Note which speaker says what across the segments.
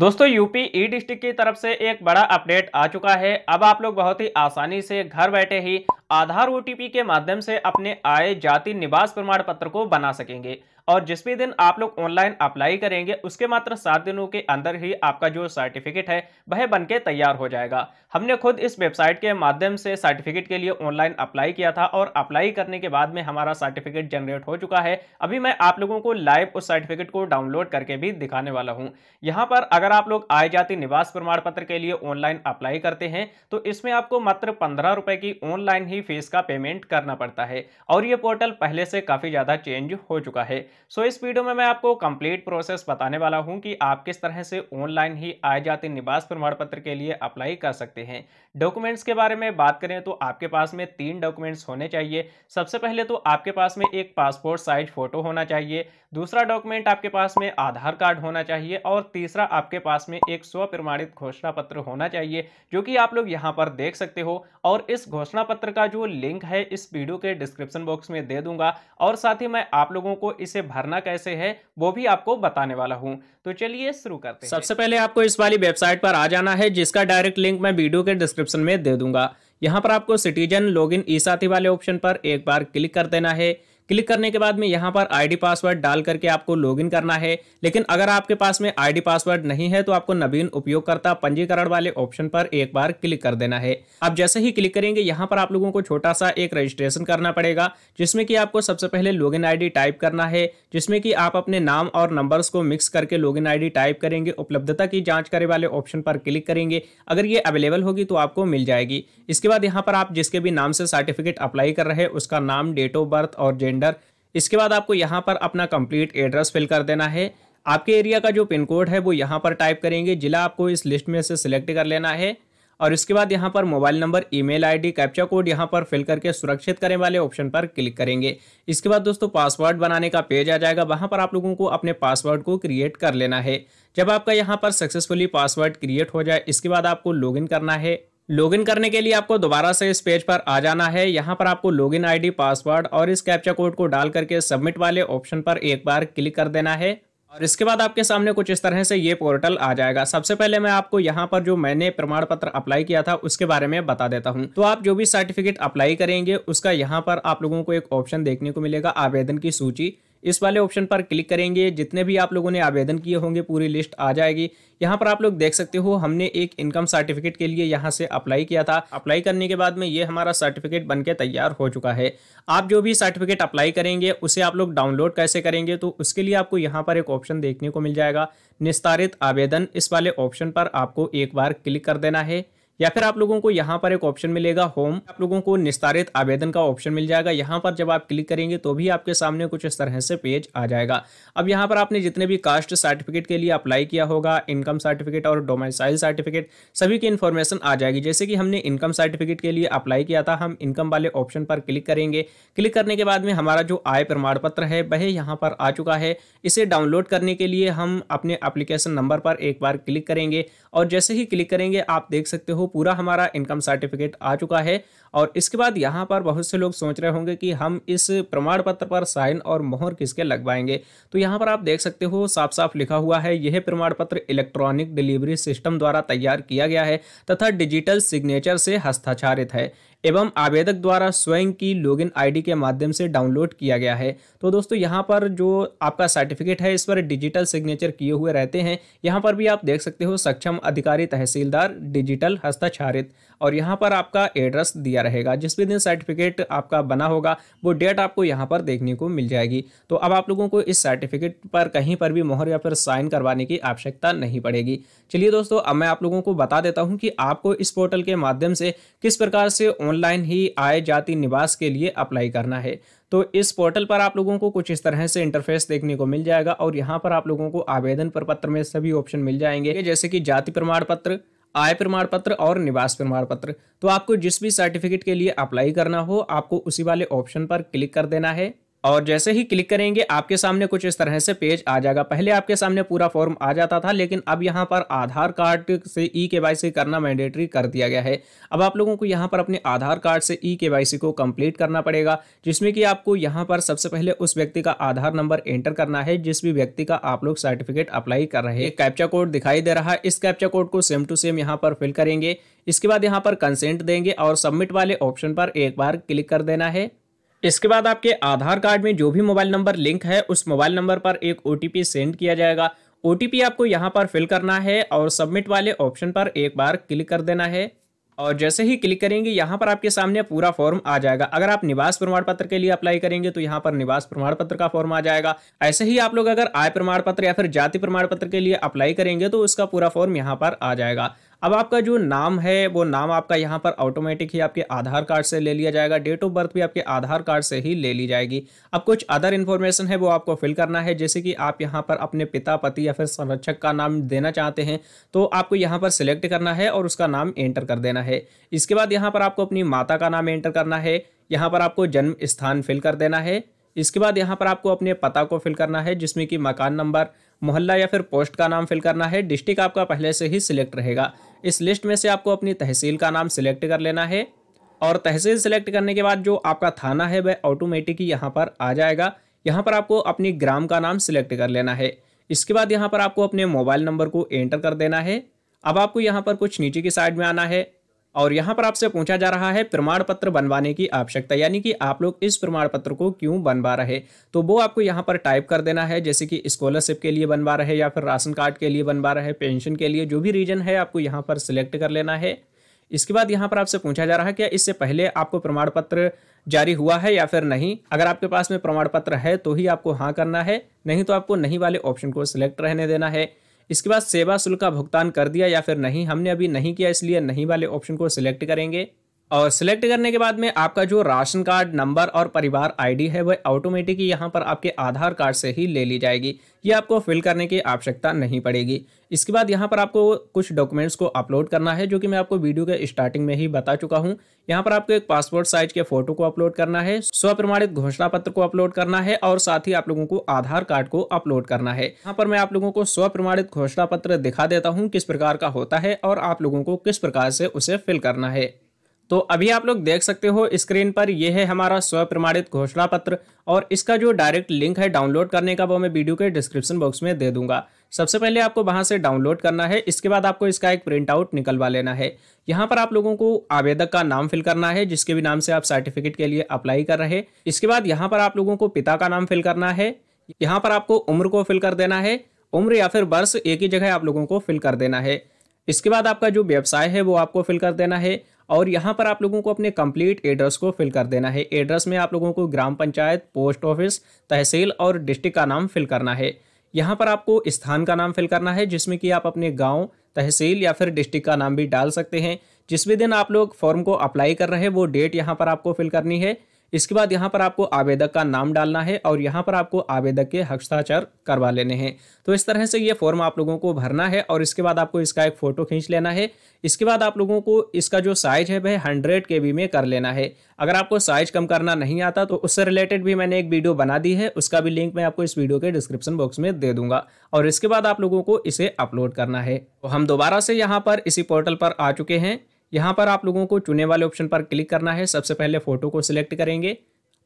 Speaker 1: दोस्तों, यूपी ई डिस्ट्रिक्ट की तरफ़ से एक बड़ा अपडेट आ चुका है। अब आप लोग बहुत ही आसानी से घर बैठे ही आधार ओटीपी के माध्यम से अपने आय जाति निवास प्रमाण पत्र को बना सकेंगे। और जिस भी दिन आप लोग ऑनलाइन अप्लाई करेंगे, उसके मात्र सात दिनों के अंदर ही आपका जो सर्टिफिकेट है, वह बन के तैयार हो जाएगा। हमने खुद इस वेबसाइट के माध्यम से सर्टिफिकेट के लिए ऑनलाइन अप्लाई किया था और अप्लाई करने के बाद में हमारा सर्टिफिकेट जनरेट हो चुका है। अभी मैं आप लोगों को लाइव उस सर्टिफिकेट को डाउनलोड करके भी दिखाने वाला हूँ। यहाँ पर अगर आप लोग आय जाति निवास प्रमाण पत्र के लिए ऑनलाइन अप्लाई करते हैं तो इसमें आपको मात्र पंद्रह रुपए की ऑनलाइन ही फ़ीस का पेमेंट करना पड़ता है और ये पोर्टल पहले से काफ़ी ज़्यादा चेंज हो चुका है। सो इस वीडियो में मैं आपको कंप्लीट प्रोसेस बताने वाला हूँ कि आप किस तरह से ऑनलाइन ही आय जाति निवास प्रमाण पत्र के लिए अप्लाई कर सकते हैं। डॉक्यूमेंट्स के बारे में बात करें तो आपके पास में तीन डॉक्यूमेंट्स होने चाहिए। सबसे पहले तो आपके पास में एक पासपोर्ट साइज़ फ़ोटो होना चाहिए। दूसरा डॉक्यूमेंट आपके पास में आधार कार्ड होना चाहिए और तीसरा आपके पास में एक स्व प्रमाणित घोषणा पत्र होना चाहिए, जो कि आप लोग यहाँ पर देख सकते हो। और इस घोषणा पत्र का जो लिंक है, इस वीडियो के डिस्क्रिप्शन बॉक्स में दे दूँगा। और साथ ही मैं आप लोगों को इसे भरना कैसे है, वो भी आपको बताने वाला हूँ। तो चलिए शुरू करते सबसे पहले आपको इस वाली वेबसाइट पर आ जाना है, जिसका डायरेक्ट लिंक मैं वीडियो के डिस्क्रिप्शन में दे दूँगा। यहाँ पर आपको सिटीजन लॉगिन ई साथी वाले ऑप्शन पर एक बार क्लिक कर देना है। क्लिक करने के बाद में यहाँ पर आईडी पासवर्ड डाल करके आपको लॉगिन करना है। लेकिन अगर आपके पास में आईडी पासवर्ड नहीं है तो आपको नवीन उपयोगकर्ता पंजीकरण वाले ऑप्शन पर एक बार क्लिक कर देना है। अब जैसे ही क्लिक करेंगे, यहाँ पर आप लोगों को छोटा सा एक रजिस्ट्रेशन करना पड़ेगा, जिसमें कि आपको सबसे पहले लॉगिन आईडी टाइप करना है, जिसमें कि आप अपने नाम और नंबर्स को मिक्स करके लॉगिन आईडी टाइप करेंगे, उपलब्धता की जाँच करे वाले ऑप्शन पर क्लिक करेंगे। अगर ये अवेलेबल होगी तो आपको मिल जाएगी। इसके बाद यहाँ पर आप जिसके भी नाम से सर्टिफिकेट अप्लाई कर रहे हैं, उसका नाम, डेट ऑफ़ बर्थ और जेंडर इसके बाद आपको यहाँ पर अपना कंप्लीट एड्रेस फिल कर देना है। आपके एरिया का जो पिन कोड है, वो यहाँ पर टाइप करेंगे। जिला आपको इस लिस्ट में से सिलेक्ट कर लेना है। और इसके बाद यहाँ पर mobile number email ID captcha code यहाँ पर फिल करके सुरक्षित करें वाले ऑप्शन पर क्लिक करेंगे। इसके बाद दोस्तों पासवर्ड बनाने का पेज आ जाएगा। वहाँ पर आप लोगों को अपने पासवर्ड को क्रिएट कर लेना है। जब आपका यहाँ पर सक्सेसफुली पासवर्ड क्रिएट हो जाए, इसके बाद आपको लॉगिन करना है। लॉगिन करने के लिए आपको दोबारा से इस पेज पर आ जाना है। यहाँ पर आपको लॉगिन आईडी पासवर्ड और इस कैप्चा कोड को डाल करके सबमिट वाले ऑप्शन पर एक बार क्लिक कर देना है। और इसके बाद आपके सामने कुछ इस तरह से ये पोर्टल आ जाएगा। सबसे पहले मैं आपको यहाँ पर जो मैंने प्रमाण पत्र अप्लाई किया था, उसके बारे में बता देता हूँ। तो आप जो भी सर्टिफिकेट अप्लाई करेंगे, उसका यहाँ पर आप लोगों को एक ऑप्शन देखने को मिलेगा, आवेदन की सूची। इस वाले ऑप्शन पर क्लिक करेंगे। जितने भी आप लोगों ने आवेदन किए होंगे, पूरी लिस्ट आ जाएगी। यहाँ पर आप लोग देख सकते हो, हमने एक इनकम सर्टिफिकेट के लिए यहाँ से अप्लाई किया था। अप्लाई करने के बाद में ये हमारा सर्टिफिकेट बनके तैयार हो चुका है। आप जो भी सर्टिफिकेट अप्लाई करेंगे, उसे आप लोग डाउनलोड कैसे करेंगे तो उसके लिए आपको यहाँ पर एक ऑप्शन देखने को मिल जाएगा, निस्तारित आवेदन। इस वाले ऑप्शन पर आपको एक बार क्लिक कर देना है। या फिर आप लोगों को यहाँ पर एक ऑप्शन मिलेगा होम आप लोगों को निस्तारित आवेदन का ऑप्शन मिल जाएगा। यहाँ पर जब आप क्लिक करेंगे तो भी आपके सामने कुछ इस तरह से पेज आ जाएगा। अब यहाँ पर आपने जितने भी कास्ट सर्टिफिकेट के लिए अप्लाई किया होगा इनकम सर्टिफिकेट और डोमाइसाइल सर्टिफिकेट सभी की इन्फॉर्मेशन आ जाएगी। जैसे कि हमने इनकम सर्टिफिकेट के लिए अप्लाई किया था, हम इनकम वाले ऑप्शन पर क्लिक करेंगे। क्लिक करने के बाद में हमारा जो आय प्रमाण पत्र है, वह यहाँ पर आ चुका है। इसे डाउनलोड करने के लिए हम अपने एप्लीकेशन नंबर पर एक बार क्लिक करेंगे और जैसे ही क्लिक करेंगे, आप देख सकते हो पूरा हमारा इनकम सर्टिफिकेट आ चुका है। और इसके बाद यहाँ पर बहुत से लोग सोच रहे होंगे कि हम इस प्रमाण पत्र पर साइन और मोहर किसके लगवाएँगे? तो यहाँ पर आप देख सकते हो साफ़ साफ़ लिखा हुआ है, यह प्रमाण पत्र इलेक्ट्रॉनिक डिलीवरी सिस्टम द्वारा तैयार किया गया है तथा डिजिटल सिग्नेचर से हस्ताक्षरित है। एवं आवेदक द्वारा स्वयं की लॉगिन आईडी के माध्यम से डाउनलोड किया गया है। तो दोस्तों, यहाँ पर जो आपका सर्टिफिकेट है, इस पर डिजिटल सिग्नेचर किए हुए रहते हैं। यहाँ पर भी आप देख सकते हो, सक्षम अधिकारी तहसीलदार डिजिटल हस्ताक्षरित। और यहाँ पर आपका एड्रेस दिया रहेगा। जिस भी दिन सर्टिफिकेट आपका बना होगा, वो डेट आपको यहाँ पर देखने को मिल जाएगी। तो अब आप लोगों को इस सर्टिफिकेट पर कहीं पर भी मोहर या फिर साइन करवाने की आवश्यकता नहीं पड़ेगी। चलिए दोस्तों, अब मैं आप लोगों को बता देता हूँ कि आपको इस पोर्टल के माध्यम से किस प्रकार से ऑनलाइन ही आय जाति निवास के लिए अप्लाई करना है। तो इस पोर्टल पर आप लोगों को कुछ इस तरह से इंटरफेस देखने को मिल जाएगा और यहाँ पर आप लोगों को आवेदन पर पत्र में सभी ऑप्शन मिल जाएँगे। जैसे कि जाति प्रमाण पत्र आय प्रमाण पत्र और निवास प्रमाण पत्र। तो आपको जिस भी सर्टिफिकेट के लिए अप्लाई करना हो, आपको उसी वाले ऑप्शन पर क्लिक कर देना है। और जैसे ही क्लिक करेंगे, आपके सामने कुछ इस तरह से पेज आ जाएगा। पहले आपके सामने पूरा फॉर्म आ जाता था, लेकिन अब यहाँ पर आधार कार्ड से ई के करना मैंडेटरी कर दिया गया है। अब आप लोगों को यहाँ पर अपने आधार कार्ड से ई के को कंप्लीट करना पड़ेगा, जिसमें कि आपको यहाँ पर सबसे पहले उस व्यक्ति का आधार नंबर एंटर करना है, जिस भी व्यक्ति का आप लोग सर्टिफिकेट अप्लाई कर रहे हैं। कैप्चा कोड दिखाई दे रहा है, इस कैप्चा कोड को सेम टू सेम यहाँ पर फिल करेंगे। इसके बाद यहाँ पर कंसेंट देंगे और सबमिट वाले ऑप्शन पर एक बार क्लिक कर देना है। इसके बाद आपके आधार कार्ड में जो भी मोबाइल नंबर लिंक है, उस मोबाइल नंबर पर एक ओ सेंड किया जाएगा। ओटीपी आपको यहाँ पर फिल करना है और सबमिट वाले ऑप्शन पर एक बार क्लिक कर देना है। और जैसे ही क्लिक करेंगे, यहाँ पर आपके सामने पूरा फॉर्म आ जाएगा। अगर आप निवास प्रमाण पत्र के लिए अप्लाई करेंगे तो यहाँ पर निवास प्रमाण पत्र का फॉर्म आ जाएगा। ऐसे ही आप लोग अगर आय प्रमाण पत्र या फिर जाति प्रमाण पत्र के लिए अप्लाई करेंगे तो उसका पूरा फॉर्म यहाँ पर आ जाएगा। अब आपका जो नाम है, वो नाम आपका यहाँ पर ऑटोमेटिक ही आपके आधार कार्ड से ले लिया जाएगा। डेट ऑफ़ बर्थ भी आपके आधार कार्ड से ही ले ली जाएगी। अब कुछ अदर इन्फॉर्मेशन है, वो आपको फिल करना है, जैसे कि आप यहाँ पर अपने पिता पति या फिर संरक्षक का नाम देना चाहते हैं तो आपको यहाँ पर सिलेक्ट करना है और उसका नाम एंटर कर देना है। इसके बाद यहाँ पर आपको अपनी माता का नाम एंटर करना है, यहाँ पर आपको जन्म स्थान फिल कर देना है। इसके बाद यहाँ पर आपको अपने पता को फिल करना है, जिसमें कि मकान नंबर मोहल्ला या फिर पोस्ट का नाम फिल करना है। डिस्ट्रिक्ट आपका पहले से ही सिलेक्ट रहेगा। इस लिस्ट में से आपको अपनी तहसील का नाम सिलेक्ट कर लेना है और तहसील सिलेक्ट करने के बाद जो आपका थाना है, वह ऑटोमेटिक यहाँ पर आ जाएगा। यहाँ पर आपको अपनी ग्राम का नाम सिलेक्ट कर लेना है। इसके बाद यहाँ पर आपको अपने मोबाइल नंबर को एंटर कर देना है। अब आपको यहाँ पर कुछ नीचे की साइड में आना है। और यहाँ पर आपसे पूछा जा रहा है प्रमाण पत्र बनवाने की आवश्यकता, यानी कि आप लोग इस प्रमाण पत्र को क्यों बनवा रहे? तो वो आपको यहाँ पर टाइप कर देना है, जैसे कि स्कॉलरशिप के लिए बनवा रहे या फिर राशन कार्ड के लिए बनवा रहे पेंशन के लिए, जो भी रीजन है आपको यहाँ पर सिलेक्ट कर लेना है। इसके बाद यहाँ पर आपसे पूछा जा रहा है क्या इससे पहले आपको प्रमाण पत्र जारी हुआ है या फिर नहीं? अगर आपके पास में प्रमाण पत्र है तो ही आपको हाँ करना है, नहीं तो आपको नहीं वाले ऑप्शन को सिलेक्ट रहने देना है। इसके बाद सेवा शुल्क का भुगतान कर दिया या फिर नहीं, हमने अभी नहीं किया, इसलिए नहीं वाले ऑप्शन को सिलेक्ट करेंगे। और सिलेक्ट करने के बाद में आपका जो राशन कार्ड, नंबर और परिवार आईडी है, वह ऑटोमेटिक यहाँ पर आपके आधार कार्ड से ही ले ली जाएगी। ये आपको फिल करने की आवश्यकता नहीं पड़ेगी। इसके बाद यहाँ पर आपको कुछ डॉक्यूमेंट्स को अपलोड करना है, जो कि मैं आपको वीडियो के स्टार्टिंग में ही बता चुका हूँ। यहाँ पर आपको एक पासपोर्ट साइज़ के फ़ोटो को अपलोड करना है स्व प्रमाणित घोषणा पत्र को अपलोड करना है और साथ ही आप लोगों को आधार कार्ड को अपलोड करना है। यहाँ पर मैं आप लोगों को स्व प्रमाणित घोषणा पत्र दिखा देता हूँ, किस प्रकार का होता है और आप लोगों को किस प्रकार से उसे फिल करना है। तो अभी आप लोग देख सकते हो, स्क्रीन पर यह है हमारा स्व प्रमाणित घोषणा पत्र और इसका जो डायरेक्ट लिंक है डाउनलोड करने का वो मैं वीडियो के डिस्क्रिप्शन बॉक्स में दे दूँगा। सबसे पहले आपको वहाँ से डाउनलोड करना है, इसके बाद आपको इसका एक प्रिंट आउट निकलवा लेना है। यहाँ पर आप लोगों को आवेदक का नाम फिल करना है, जिसके भी नाम से आप सर्टिफिकेट के लिए अप्लाई कर रहे इसके बाद यहाँ पर आप लोगों को पिता का नाम फिल करना है, यहाँ पर आपको उम्र को फिल कर देना है, उम्र या फिर वर्ष एक ही जगह आप लोगों को फिल कर देना है। इसके बाद आपका जो व्यवसाय है वो आपको फिल कर देना है और यहाँ पर आप लोगों को अपने कंप्लीट एड्रेस को फिल कर देना है। एड्रेस में आप लोगों को ग्राम पंचायत पोस्ट ऑफ़िस तहसील और डिस्ट्रिक्ट का नाम फिल करना है। यहाँ पर आपको स्थान का नाम फिल करना है, जिसमें कि आप अपने गाँव, तहसील या फिर डिस्ट्रिक्ट का नाम भी डाल सकते हैं। जिस भी दिन आप लोग फॉर्म को अप्लाई कर रहे हैं, वो डेट यहाँ पर आपको फिल करनी है। इसके बाद यहाँ पर आपको आवेदक का नाम डालना है और यहाँ पर आपको आवेदक के हस्ताक्षर करवा लेने हैं। तो इस तरह से ये फॉर्म आप लोगों को भरना है और इसके बाद आपको इसका एक फ़ोटो खींच लेना है। इसके बाद आप लोगों को इसका जो साइज़ है वह हंड्रेड के में कर लेना है। अगर आपको साइज़ कम करना नहीं आता तो उससे रिलेटेड भी मैंने एक वीडियो बना दी है। उसका भी लिंक मैं आपको इस वीडियो के डिस्क्रिप्शन बॉक्स में दे दूँगा। और इसके बाद आप लोगों को इसे अपलोड करना है। तो हम दोबारा से यहाँ पर इसी पोर्टल पर आ चुके हैं। यहाँ पर आप लोगों को चुने वाले ऑप्शन पर क्लिक करना है। सबसे पहले फ़ोटो को सिलेक्ट करेंगे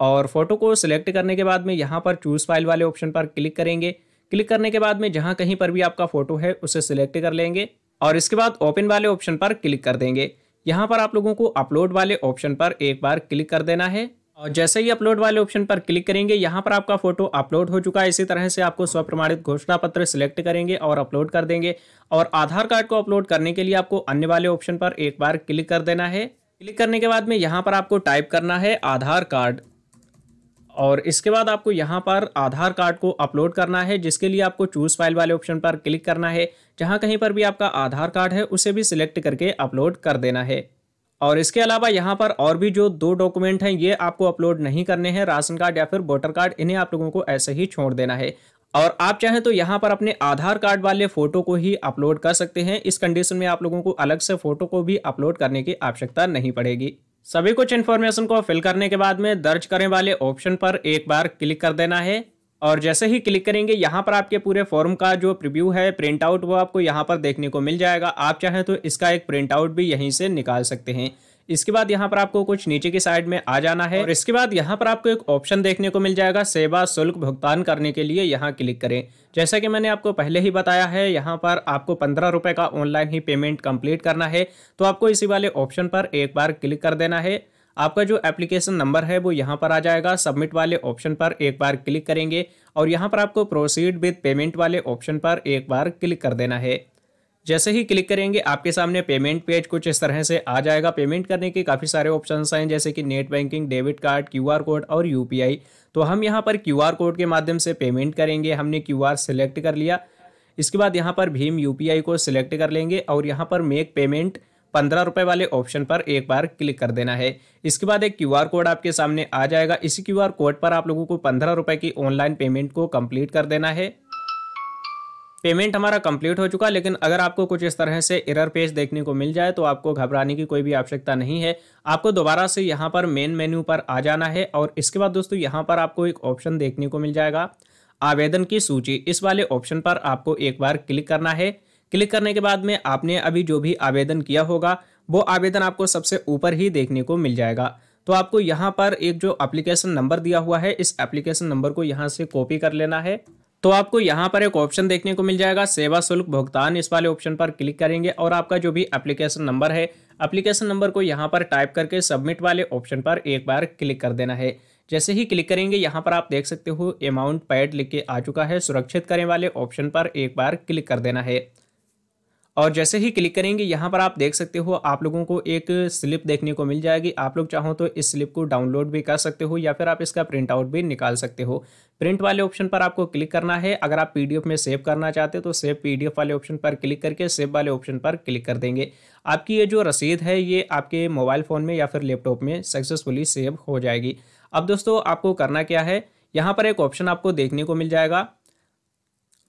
Speaker 1: और फ़ोटो को सिलेक्ट करने के बाद में यहाँ पर चूज़ फ़ाइल वाले ऑप्शन पर क्लिक करेंगे। क्लिक करने के बाद में जहाँ कहीं पर भी आपका फ़ोटो है, उसे सिलेक्ट कर लेंगे और इसके बाद ओपन वाले ऑप्शन पर क्लिक कर देंगे। यहाँ पर आप लोगों को अपलोड वाले ऑप्शन पर एक बार क्लिक कर देना है। और जैसे ही अपलोड वाले ऑप्शन पर क्लिक करेंगे, यहाँ पर आपका फ़ोटो अपलोड हो चुका है। इसी तरह से आपको स्वप्रमाणित घोषणा पत्र सिलेक्ट करेंगे और अपलोड कर देंगे। और आधार कार्ड को अपलोड करने के लिए आपको अन्य वाले ऑप्शन पर एक बार क्लिक कर देना है। क्लिक करने के बाद में यहाँ पर आपको टाइप करना है आधार कार्ड। और इसके बाद आपको यहाँ पर आधार कार्ड को अपलोड करना है, जिसके लिए आपको चूज़ फ़ाइल वाले ऑप्शन पर क्लिक करना है। जहाँ कहीं पर भी आपका आधार कार्ड है, उसे भी सिलेक्ट करके अपलोड कर देना है। और इसके अलावा यहाँ पर और भी जो दो डॉक्यूमेंट हैं, ये आपको अपलोड नहीं करने हैं, राशन कार्ड या फिर वोटर कार्ड इन्हें आप लोगों को ऐसे ही छोड़ देना है। और आप चाहें तो यहाँ पर अपने आधार कार्ड वाले फ़ोटो को ही अपलोड कर सकते हैं। इस कंडीशन में आप लोगों को अलग से फ़ोटो को भी अपलोड करने की आवश्यकता नहीं पड़ेगी। सभी कुछ इन्फॉर्मेशन को फिल करने के बाद में दर्ज करने वाले ऑप्शन पर एक बार क्लिक कर देना है। और जैसे ही क्लिक करेंगे, यहाँ पर आपके पूरे फॉर्म का जो प्रिव्यू है प्रिंट आउट वो आपको यहाँ पर देखने को मिल जाएगा। आप चाहें तो इसका एक प्रिंट आउट भी यहीं से निकाल सकते हैं। इसके बाद यहाँ पर आपको कुछ नीचे की साइड में आ जाना है और इसके बाद यहाँ पर आपको एक ऑप्शन देखने को मिल जाएगा, सेवा शुल्क भुगतान करने के लिए यहाँ क्लिक करें। जैसा कि मैंने आपको पहले ही बताया है, यहाँ पर आपको पंद्रह रुपए का ऑनलाइन ही पेमेंट कंप्लीट करना है। तो आपको इसी वाले ऑप्शन पर एक बार क्लिक कर देना है। आपका जो एप्लीकेशन नंबर है, वो यहाँ पर आ जाएगा। सबमिट वाले ऑप्शन पर एक बार क्लिक करेंगे और यहाँ पर आपको प्रोसीड विद पेमेंट वाले ऑप्शन पर एक बार क्लिक कर देना है। जैसे ही क्लिक करेंगे, आपके सामने पेमेंट पेज कुछ इस तरह से आ जाएगा। पेमेंट करने के काफ़ी सारे ऑप्शन हैं, जैसे कि net banking debit card QR code और यूपीआई तो हम यहाँ पर क्यूआर कोड के माध्यम से पेमेंट करेंगे। हमने क्यूआर सिलेक्ट कर लिया। इसके बाद यहाँ पर भीम यूपीआई को सिलेक्ट कर लेंगे और यहाँ पर मेक पेमेंट पंद्रह रुपए वाले ऑप्शन पर एक बार क्लिक कर देना है। इसके बाद एक क्यूआर कोड आपके सामने आ जाएगा। इसी क्यूआर कोड पर आप लोगों को पंद्रह रुपए की ऑनलाइन पेमेंट को कंप्लीट कर देना है। पेमेंट हमारा कंप्लीट हो चुका, लेकिन अगर आपको कुछ इस तरह से एरर पेज देखने को मिल जाए तो आपको घबराने की कोई भी आवश्यकता नहीं है। आपको दोबारा से यहाँ पर मेन मेन्यू पर आ जाना है और इसके बाद दोस्तों यहाँ पर आपको एक ऑप्शन देखने को मिल जाएगा, आवेदन की सूची। इस वाले ऑप्शन पर आपको एक बार क्लिक करना है। क्लिक करने के बाद में आपने अभी जो भी आवेदन किया होगा, वो आवेदन आपको सबसे ऊपर ही देखने को मिल जाएगा। तो आपको यहाँ पर एक जो एप्लीकेशन नंबर दिया हुआ है, इस एप्लीकेशन नंबर को यहाँ से कॉपी कर लेना है। तो आपको यहाँ पर एक ऑप्शन देखने को मिल जाएगा, सेवा शुल्क भुगतान। इस वाले ऑप्शन पर क्लिक करेंगे और आपका जो भी एप्लीकेशन नंबर है एप्लीकेशन नंबर को यहाँ पर टाइप करके सबमिट वाले ऑप्शन पर एक बार क्लिक कर देना है। जैसे ही क्लिक करेंगे, यहाँ पर आप देख सकते हो अमाउंट पैड लिख के आ चुका है। सुरक्षित करें वाले ऑप्शन पर एक बार क्लिक कर देना है। और जैसे ही क्लिक करेंगे, यहाँ पर आप देख सकते हो, आप लोगों को एक स्लिप देखने को मिल जाएगी। आप लोग चाहो तो इस स्लिप को डाउनलोड भी कर सकते हो या फिर आप इसका प्रिंट आउट भी निकाल सकते हो। प्रिंट वाले ऑप्शन पर आपको क्लिक करना है। अगर आप पीडीएफ में सेव करना चाहते हो तो सेव पीडीएफ वाले ऑप्शन पर क्लिक करके सेव वाले ऑप्शन पर क्लिक कर देंगे। आपकी ये जो रसीद है, ये आपके मोबाइल फ़ोन में या फिर लैपटॉप में सक्सेसफुली सेव हो जाएगी। अब दोस्तों, आपको करना क्या है? यहाँ पर एक ऑप्शन आपको देखने को मिल जाएगा।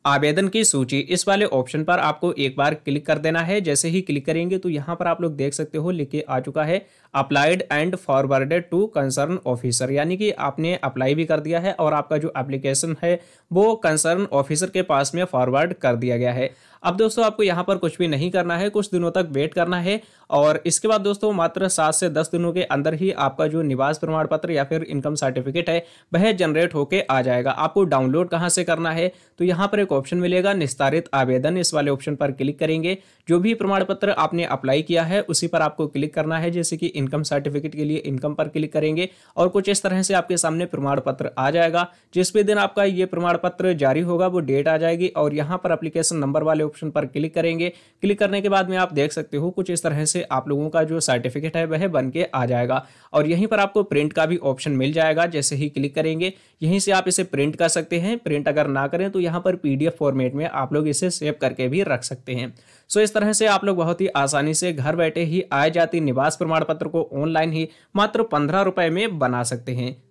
Speaker 1: आवेदन की सूची। इस वाले ऑप्शन पर आपको एक बार क्लिक कर देना है। जैसे ही क्लिक करेंगे तो यहाँ पर आप लोग देख सकते हो, लिखे आ चुका है applied and forwarded to concern officer यानी कि आपने अप्लाई भी कर दिया है और आपका जो एप्लीकेशन है, वो कंसर्न ऑफिसर के पास में फॉरवर्ड कर दिया गया है। अब दोस्तों आपको यहाँ पर कुछ भी नहीं करना है, कुछ दिनों तक वेट करना है और इसके बाद दोस्तों मात्र सात से दस दिनों के अंदर ही आपका जो निवास प्रमाण पत्र या फिर इनकम सर्टिफिकेट है, वह जनरेट होकर आ जाएगा। आपको डाउनलोड कहाँ से करना है तो यहाँ पर एक ऑप्शन मिलेगा, निस्तारित आवेदन। इस वाले ऑप्शन पर क्लिक करेंगे। जो भी प्रमाण पत्र आपने अप्लाई किया है, उसी पर आपको क्लिक करना है, जैसे कि इनकम सर्टिफिकेट के लिए इनकम पर क्लिक करेंगे और कुछ इस तरह से आपके सामने प्रमाण पत्र आ जाएगा। जिस भी दिन आपका ये प्रमाण पत्र जारी होगा, वो डेट आ जाएगी और यहाँ पर अप्लीकेशन नंबर वाले ऑप्शन पर क्लिक करेंगे। क्लिक करने के बाद में आप देख सकते हो कुछ इस तरह से आप लोगों का जो सर्टिफिकेट है, वह बन के आ जाएगा। और यहीं पर आपको प्रिंट का भी ऑप्शन मिल जाएगा, जैसे ही क्लिक करेंगे। यहीं से आप इसे प्रिंट कर सकते हैं। प्रिंट अगर ना करें तो यहाँ पर पीडीएफ फॉर्मेट में आप लोग इसे सेव करके भी रख सकते हैं। सो इस तरह से आप लोग बहुत ही आसानी से घर बैठे ही आय जाति निवास प्रमाण पत्र को ऑनलाइन ही मात्र पंद्रह रुपए में बना सकते हैं।